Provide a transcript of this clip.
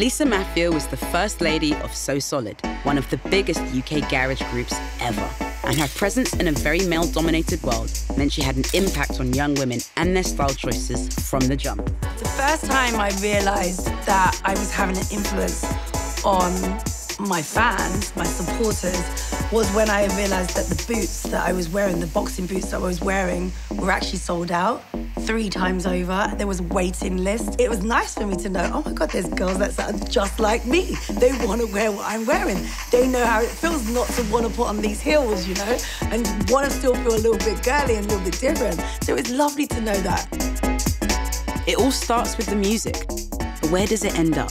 Lisa Maffia was the first lady of So Solid, one of the biggest UK garage groups ever. And her presence in a very male dominated world meant she had an impact on young women and their style choices from the jump. The first time I realised that I was having an influence on my fans, my supporters, was when I realised that the boots that I was wearing, the boxing boots that I was wearing, were actually sold out three times over. There was waiting list. It was nice for me to know, oh my God, there's girls that sound just like me. They want to wear what I'm wearing. They know how it feels not to want to put on these heels, you know, and want to still feel a little bit girly and a little bit different. So it's lovely to know that. It all starts with the music, but where does it end up?